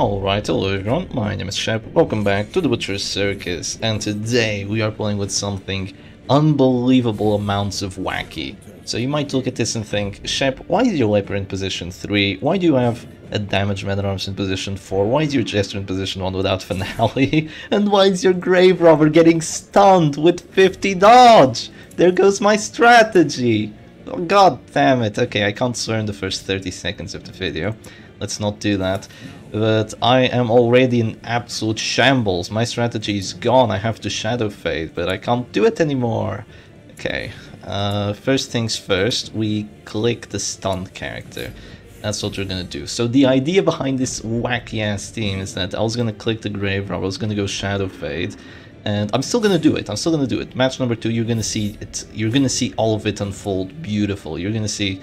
Alright, hello everyone, my name is Shep, welcome back to the Butcher's Circus, and today we are playing with something unbelievable amounts of wacky. So you might look at this and think, Shep, why is your Leper in position 3? Why do you have a damage man arms in position 4? Why is your Jester in position 1 without Finale? and why is your Grave Robber getting stunned with 50 dodge? There goes my strategy! Oh, God damn it. Okay, I can't swear in the first 30 seconds of the video. Let's not do that. But I am already in absolute shambles. My strategy is gone. I have to Shadow Fade, but I can't do it anymore. Okay, uh, first things first, we click the stunned character. That's what we're gonna do. So the idea behind this wacky ass team is that I was gonna click the Grave Robber, I was gonna go Shadow Fade, and I'm still gonna do it. I'm still gonna do it. Match number two, you're gonna see it. You're gonna see all of it unfold beautiful. You're gonna see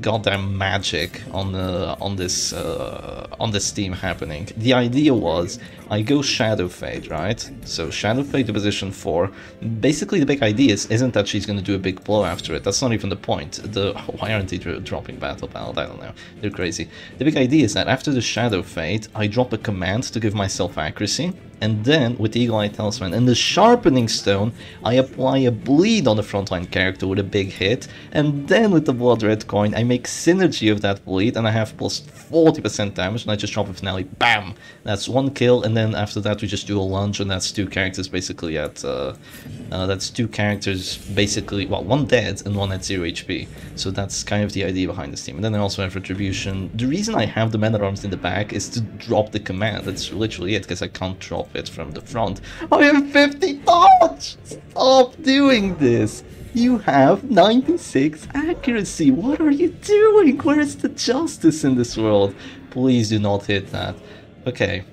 goddamn magic on on this uh, on this team happening. The idea was I go Shadow Fade, right? So Shadow Fade to position four. Basically, the big idea is isn't that she's gonna do a big blow after it. That's not even the point. The why aren't they dropping Battle Ballad? I don't know. They're crazy. The big idea is that after the Shadow Fade, I drop a command to give myself accuracy and then with Eagle Eye Talisman and the Sharpening Stone, I apply a bleed on the frontline character with a big hit, and then with the Blood Red Coin, I make synergy of that bleed, and I have plus 40% damage, and I just drop a finale, bam! That's one kill, and then after that we just do a lunge, and that's two characters basically at, uh, uh, that's two characters basically, well, one dead and one at 0 HP, so that's kind of the idea behind this team. And then I also have Retribution. The reason I have the Men-at-Arms in the back is to drop the command, that's literally it, because I can't drop it from the front. I have 50 dodge! Stop doing this! You have 96 accuracy! What are you doing? Where is the justice in this world? Please do not hit that. Okay.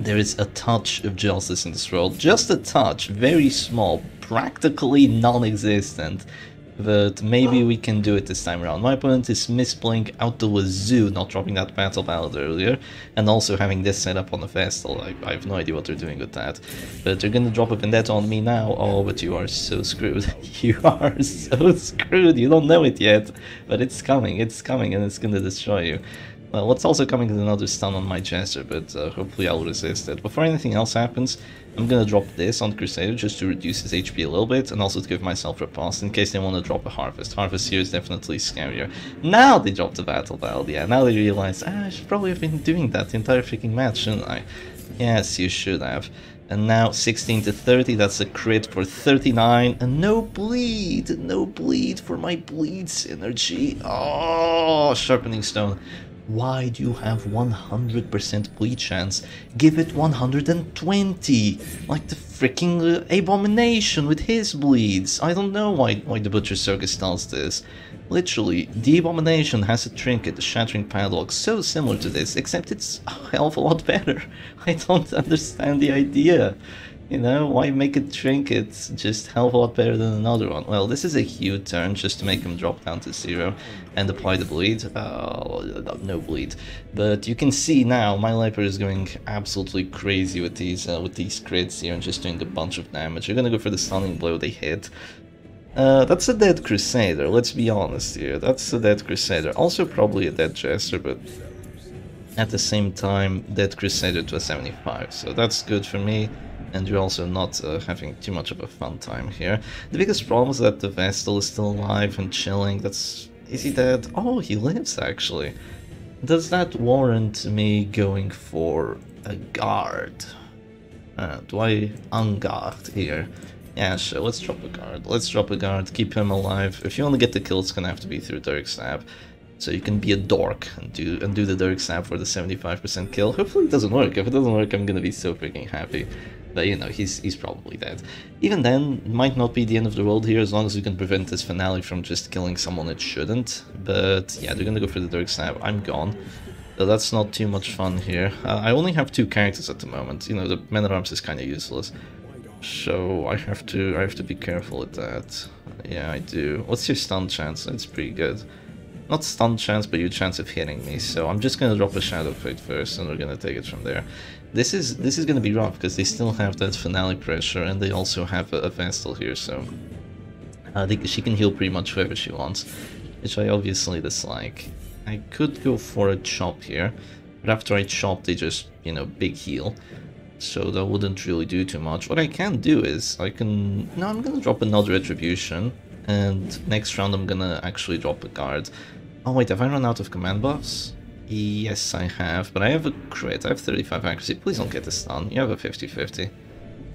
There is a touch of justice in this world. Just a touch. Very small. Practically non-existent but maybe we can do it this time around. My opponent is missplaying out the wazoo, not dropping that Battle Ballad earlier, and also having this set up on the Vestal. I, I, have no idea what they're doing with that. But they're gonna drop a Vendetta on me now. Oh, but you are so screwed. you are so screwed. You don't know it yet, but it's coming. It's coming, and it's gonna destroy you. Well, what's also coming is another stun on my Jester, but uh, hopefully I'll resist it. Before anything else happens, I'm gonna drop this on Crusader just to reduce his HP a little bit, and also to give myself riposte in case they want to drop a Harvest. Harvest here is definitely scarier. Now they dropped the Battle Ballad, yeah, now they realize, ah, I should probably have been doing that the entire freaking match, shouldn't I? Yes, you should have. And now 16 to 30, that's a crit for 39. And no bleed, no bleed for my bleed synergy. Oh, Sharpening Stone. Why do you have 100% bleed chance? Give it 120! Like the freaking uh, Abomination with his bleeds. I don't know why, why the Butcher Circus does this. Literally, the Abomination has a trinket, the Shattering Padlock, so similar to this, except it's a hell of a lot better. I don't understand the idea. You know, why make a trinket just hell of a lot better than another one? Well, this is a huge turn just to make him drop down to zero and apply the bleed. Uh, no bleed. But you can see now my Leper is going absolutely crazy with these uh, with these crits here and just doing a bunch of damage. You're gonna go for the stunning blow they hit. Uh, that's a dead Crusader, let's be honest here. That's a dead Crusader. Also probably a dead Jester, but at the same time, dead Crusader to a 75. So that's good for me and you're also not uh, having too much of a fun time here. The biggest problem is that the Vestal is still alive and chilling. That's... is he dead? Oh, he lives actually. Does that warrant me going for a guard? Uh, do I unguard here? Yeah, sure, let's drop a guard. Let's drop a guard, keep him alive. If you want to get the kill, it's gonna have to be through Dirk Stab. So you can be a dork and do and do the dork snap for the 75% kill. Hopefully it doesn't work. If it doesn't work, I'm gonna be so freaking happy. But you know, he's he's probably dead. Even then, might not be the end of the world here as long as we can prevent this finale from just killing someone it shouldn't. But yeah, they're gonna go for the Dirk Stab. I'm gone. So that's not too much fun here. Uh, I only have two characters at the moment. You know, the Man at Arms is kind of useless. So I have to I have to be careful with that. Yeah, I do. What's your stun chance? That's pretty good. Not stun chance, but your chance of hitting me. So I'm just gonna drop a Shadow Fade first, and we're gonna take it from there. This is this is gonna be rough because they still have that finale pressure, and they also have a, a Vestal here, so uh, they, she can heal pretty much whoever she wants, which I obviously dislike. I could go for a chop here, But after I chop, they just, you know, big heal. So that wouldn't really do too much. What I can do is, I can... No, I'm gonna drop another Retribution. And next round I'm gonna actually drop a guard. Oh wait, have I run out of command buffs? Yes, I have, but I have a crit. I have 35 accuracy. Please don't get a stun. You have a 50-50.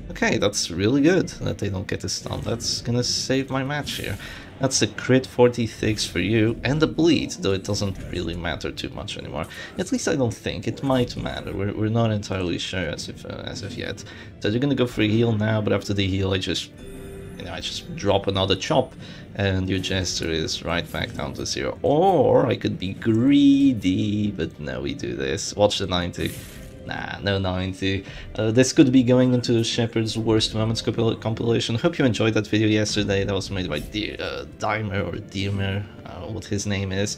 Okay, that's really good that they don't get a stun. That's gonna save my match here. That's a crit 46 for you, and a bleed, though it doesn't really matter too much anymore. At least I don't think. It might matter. We're, we're not entirely sure as of, uh, as of yet. So they're gonna go for a heal now, but after the heal I just... You know, I just drop another chop, and your Jester is right back down to zero. Or I could be greedy, but no, we do this. Watch the 90. Nah, no 90. Uh, this could be going into Shepard's Worst Moments compilation. Hope you enjoyed that video yesterday. That was made by D uh, Dimer or Diemer, uh, what his name is.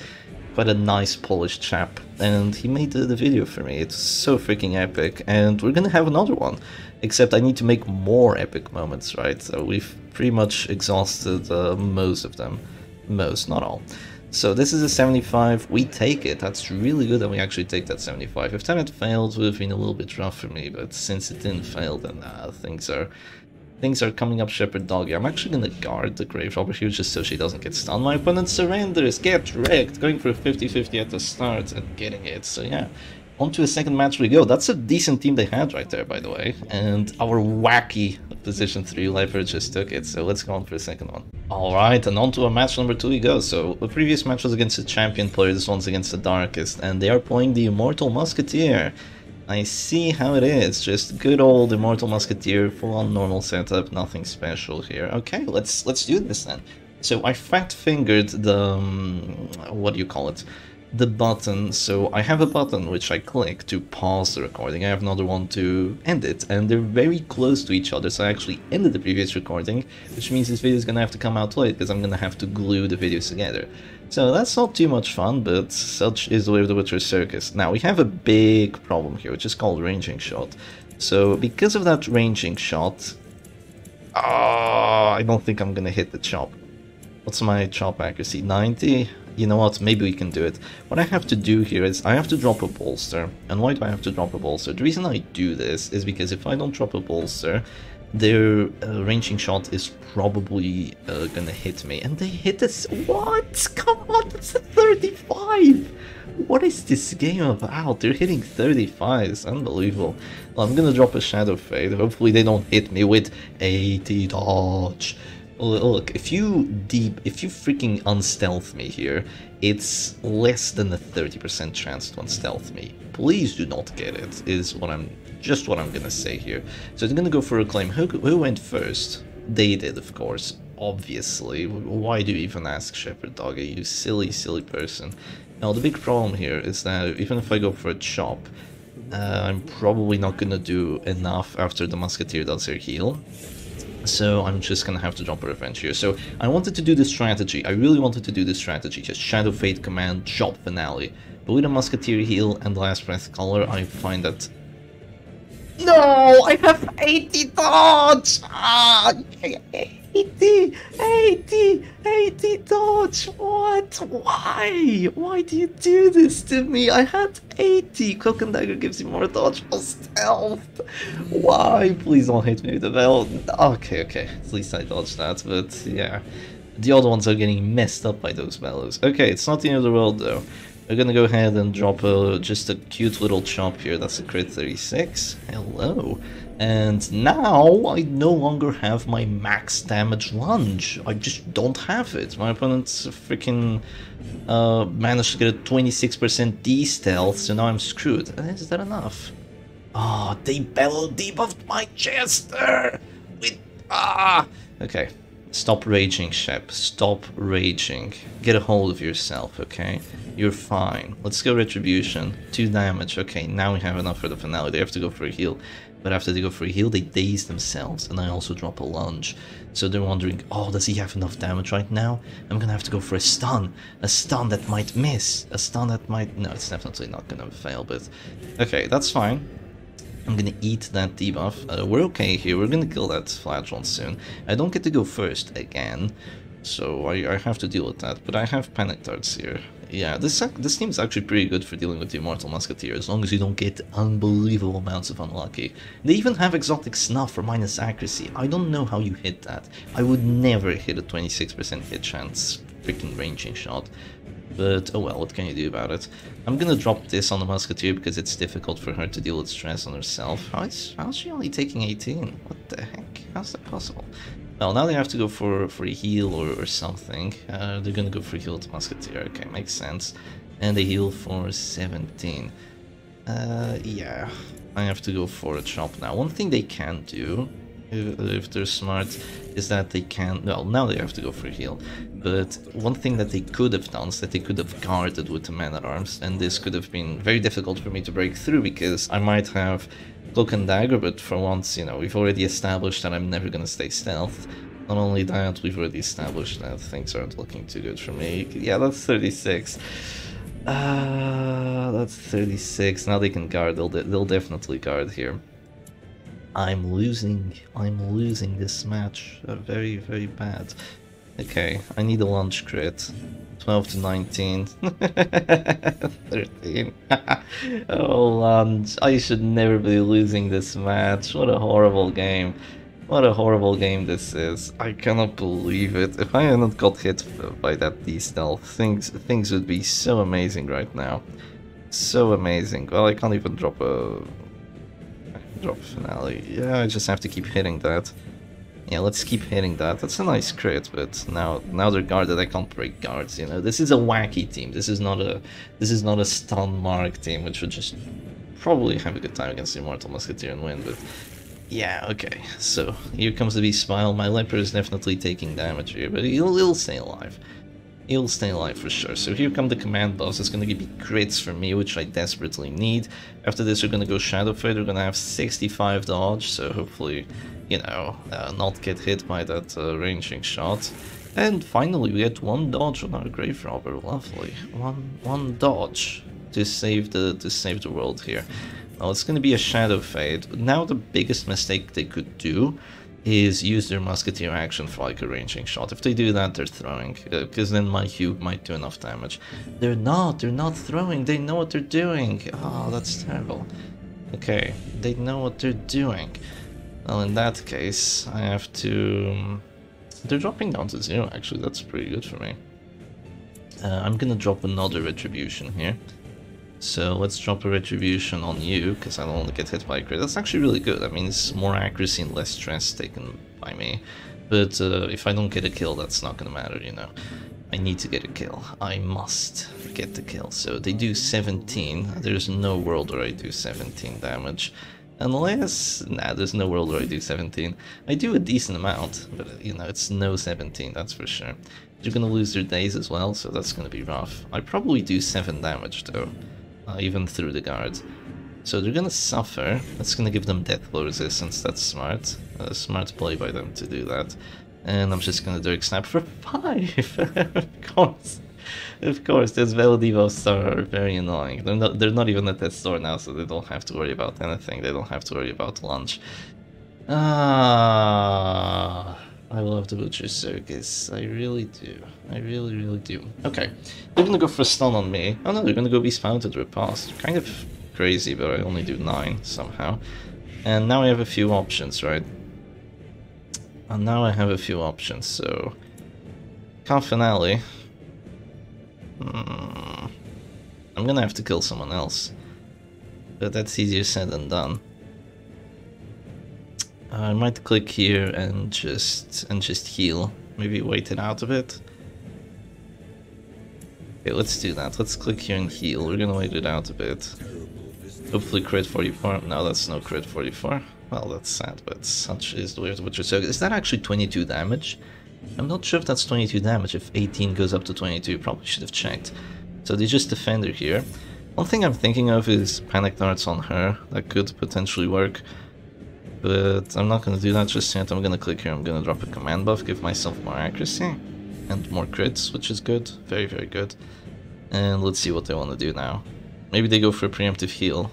Quite a nice Polish chap. And he made the, the video for me. It's so freaking epic. And we're gonna have another one. Except I need to make more epic moments, right? So we've pretty much exhausted uh, most of them. Most, not all. So this is a 75, we take it, that's really good that we actually take that 75. If that had failed, would have been a little bit rough for me, but since it didn't fail, then uh, things are things are coming up Shepherd Doggy. I'm actually gonna guard the Grave Robber here just so she doesn't get stunned. My opponent surrenders, get wrecked, going for a 50-50 at the start and getting it, so yeah. On to a second match we go. That's a decent team they had right there, by the way. And our wacky position 3 Leper just took it, so let's go on for a second one. Alright, and on to our match number 2 we go. So, the previous match was against the champion player, this one's against the Darkest, and they are playing the Immortal Musketeer. I see how it is, just good old Immortal Musketeer, full-on normal setup, nothing special here. Okay, let's let's do this then. So I fat-fingered the... Um, what do you call it? The button, so I have a button which I click to pause the recording, I have another one to end it, and they're very close to each other, so I actually ended the previous recording, which means this video is gonna have to come out late, because I'm gonna have to glue the videos together. So that's not too much fun, but such is the way of the Butcher Circus. Now, we have a big problem here, which is called ranging shot. So, because of that ranging shot, oh, I don't think I'm gonna hit the chop. What's my chop accuracy? 90? You know what, maybe we can do it. What I have to do here is I have to drop a bolster. And why do I have to drop a bolster? The reason I do this is because if I don't drop a bolster, their uh, ranging shot is probably uh, gonna hit me. And they hit us. What? Come on, that's a 35! What is this game about? They're hitting 35s, unbelievable. Well, I'm gonna drop a Shadow Fade. Hopefully they don't hit me with 80 dodge. Look, if you deep, if you freaking unstealth me here, it's less than a 30% chance to unstealth me. Please do not get it, is what I'm, just what I'm gonna say here. So I'm gonna go for a claim. Who, who went first? They did, of course. Obviously. Why do you even ask Shepherd Doggy, you silly, silly person? Now, the big problem here is that even if I go for a chop, uh, I'm probably not gonna do enough after the Musketeer does her heal. So I'm just gonna have to drop a revenge here. So I wanted to do this strategy. I really wanted to do this strategy. Just Shadow Fade Command, Chop Finale. But with a Musketeer heal and Last Breath Color, I find that... No! I have 80 dodge! Ah, 80, 80, 80 dodge. What? Why? Why do you do this to me? I had 80. Cloak and Dagger gives you more dodge for stealth. Why? Please don't hit me with the bell. Okay, okay. At least I dodged that, but yeah. The other ones are getting messed up by those bellows. Okay, it's not the end of the world though. We're gonna go ahead and drop a, just a cute little chop here. That's a crit 36. Hello. And now I no longer have my max damage lunge. I just don't have it. My opponent's freaking uh, managed to get a 26% D-stealth, so now I'm screwed. Is that enough? Ah, oh, they bellow debuffed my Jester! With, ah! Okay, stop raging, Shep. Stop raging. Get a hold of yourself, okay? You're fine. Let's go Retribution. 2 damage. Okay, now we have enough for the finale. They have to go for a heal. But after they go for a heal, they daze themselves, and I also drop a lunge. So they're wondering, oh, does he have enough damage right now? I'm gonna have to go for a stun. A stun that might miss. A stun that might... No, it's definitely not gonna fail, but... Okay, that's fine. I'm gonna eat that debuff. Uh, we're okay here, we're gonna kill that Flagellant soon. I don't get to go first again, so I, I have to deal with that. But I have Panic Darts here. Yeah, this this team is actually pretty good for dealing with the Immortal Musketeer, as long as you don't get unbelievable amounts of unlucky. They even have Exotic Snuff for minus accuracy. I don't know how you hit that. I would never hit a 26% hit chance freaking ranging shot. But oh well, what can you do about it? I'm gonna drop this on the Musketeer because it's difficult for her to deal with stress on herself. How is, how is she only taking 18? What the heck? How's that possible? Well, now they have to go for, for a heal or, or something. Uh, they're gonna go for a heal to Musketeer. Okay, makes sense. And they heal for 17. Uh, yeah, I have to go for a chop now. One thing they can do, if, if they're smart, is that they can... Well, now they have to go for a heal. But one thing that they could have done is that they could have guarded with the man-at-arms. And this could have been very difficult for me to break through because I might have Cloak and Dagger, but for once, you know, we've already established that I'm never gonna stay stealth. Not only that, we've already established that things aren't looking too good for me. Yeah, that's 36. Uh, that's 36. Now they can guard. They'll, de they'll definitely guard here. I'm losing. I'm losing this match. Uh, very, very bad. Okay, I need a lunge crit. 12 to 19. 13. oh, lunge. I should never be losing this match. What a horrible game. What a horrible game this is. I cannot believe it. If I hadn't got hit by that D-stealth, things, things would be so amazing right now. So amazing. Well, I can't even drop a... Drop finale. Yeah, I just have to keep hitting that. Yeah, let's keep hitting that. That's a nice crit, but now now they're guarded. I can't break guards. You know, this is a wacky team. This is not a this is not a stun mark team, which would just probably have a good time against the Immortal Musketeer and win. But yeah, okay. So here comes the Beast's Bile. My Leper is definitely taking damage here, but he'll he'll stay alive. He'll stay alive for sure. So here come the command buffs. It's gonna give me crits for me, which I desperately need. After this, we're gonna go Shadow Fade. We're gonna have 65 dodge, so hopefully you know, uh, not get hit by that uh, ranging shot. And finally we get one dodge on our grave robber, lovely. One one dodge to save the to save the world here. Now it's gonna be a shadow fade. Now the biggest mistake they could do is use their musketeer action for like a ranging shot. If they do that, they're throwing, because uh, then my cube might do enough damage. They're not, they're not throwing, they know what they're doing. Oh, that's terrible. Okay, they know what they're doing. Well, in that case, I have to... Um, they're dropping down to zero, actually, that's pretty good for me. Uh, I'm gonna drop another Retribution here. So let's drop a Retribution on you, because I don't want to get hit by a crit. That's actually really good, that means more accuracy and less stress taken by me. But uh, if I don't get a kill, that's not gonna matter, you know. I need to get a kill. I must get the kill. So they do 17. There's no world where I do 17 damage. Unless, nah, there's no world where I do 17. I do a decent amount, but you know, it's no 17, that's for sure. You're gonna lose your daze as well, so that's gonna be rough. I probably do 7 damage though, uh, even through the guard. So they're gonna suffer, that's gonna give them death blow resistance, that's smart. Uh, smart play by them to do that. And I'm just gonna Dirk Stab for 5, of course. of course, those Veledivos are very annoying. They're not, they're not even at that store now, so they don't have to worry about anything. They don't have to worry about lunch. Ah, I love the Butcher Circus. I really do. I really, really do. Okay, they're gonna go for a stun on me. Oh no, they're gonna go Beast Mounted Riposte. Kind of crazy, but I only do 9 somehow. And now I have a few options, right? And now I have a few options, so... Car Finale, Hmm. I'm gonna have to kill someone else. But that's easier said than done. I might click here and just and just heal. Maybe wait it out a bit. Okay, let's do that. Let's click here and heal. We're gonna wait it out a bit. Hopefully crit 44. No, that's no crit 44. Well, that's sad, but such is the way of the Butcher Circus. Is that actually 22 damage? I'm not sure if that's 22 damage, if 18 goes up to 22, probably should have checked. So they just defend her here. One thing I'm thinking of is Panic Darts on her, that could potentially work. But I'm not going to do that just yet, I'm going to click here, I'm going to drop a command buff, give myself more accuracy. And more crits, which is good, very very good. And let's see what they want to do now. Maybe they go for a preemptive heal.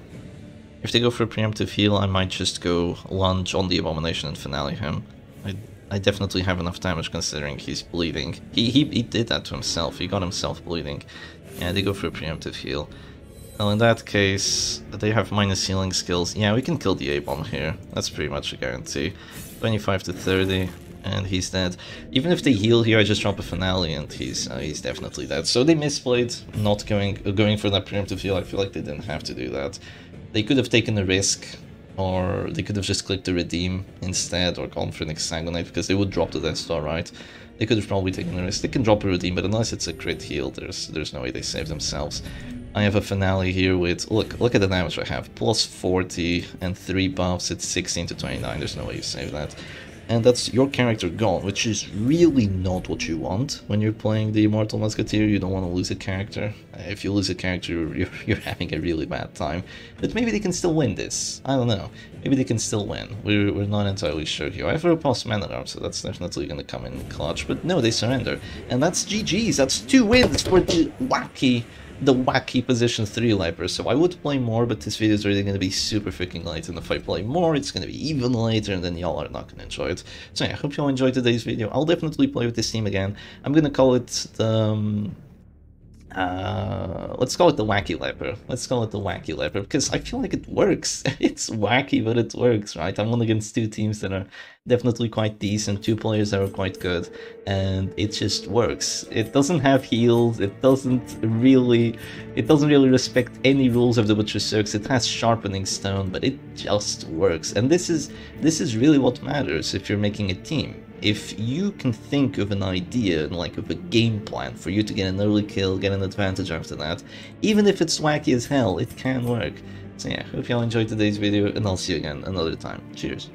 If they go for a preemptive heal, I might just go lunge on the Abomination and finale him. I I definitely have enough damage considering he's bleeding. He, he, he did that to himself, he got himself bleeding. Yeah, they go for a preemptive heal. Well, in that case, they have minus healing skills. Yeah, we can kill the A-bomb here. That's pretty much a guarantee. 25 to 30, and he's dead. Even if they heal here, I just drop a finale, and he's uh, he's definitely dead. So they misplayed not going uh, going for that preemptive heal. I feel like they didn't have to do that. They could have taken a risk, or they could have just clicked the redeem instead, or gone for an Hexagonite, because they would drop the Death Star, right? They could have probably taken a risk. They can drop a redeem, but unless it's a crit heal, there's there's no way they save themselves. I have a finale here with, look, look at the damage I have, plus 40 and 3 buffs, it's 16 to 29, there's no way you save that. And that's your character gone, which is really not what you want when you're playing the Immortal Musketeer, you don't want to lose a character. If you lose a character, you're, you're having a really bad time. But maybe they can still win this, I don't know. Maybe they can still win, we're, we're not entirely sure here. I have a Repulse Man at so that's definitely gonna come in clutch, but no, they surrender. And that's GG's, that's two wins for the wacky the wacky position 3 Leper, so I would play more, but this video is really going to be super freaking late, and if I play more, it's going to be even later, and then y'all are not going to enjoy it. So yeah, I hope y'all enjoyed today's video. I'll definitely play with this team again. I'm going to call it the... Um, uh, let's call it the wacky leper. Let's call it the wacky leper because I feel like it works. it's wacky, but it works, right? I'm one against two teams that are definitely quite decent, two players that are quite good, and it just works. It doesn't have heals. It doesn't really, it doesn't really respect any rules of the Butcher Circus. It has sharpening stone, but it just works. And this is this is really what matters if you're making a team if you can think of an idea and like of a game plan for you to get an early kill, get an advantage after that, even if it's wacky as hell, it can work. So yeah, hope y'all enjoyed today's video and I'll see you again another time. Cheers.